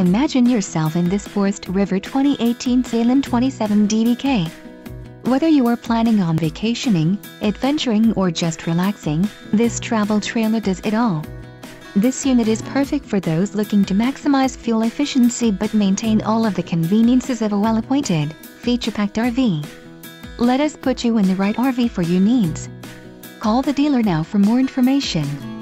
Imagine yourself in this Forest River 2018 Salem 27 DBK. Whether you are planning on vacationing, adventuring or just relaxing, this travel trailer does it all. This unit is perfect for those looking to maximize fuel efficiency but maintain all of the conveniences of a well-appointed, feature-packed RV. Let us put you in the right RV for your needs. Call the dealer now for more information.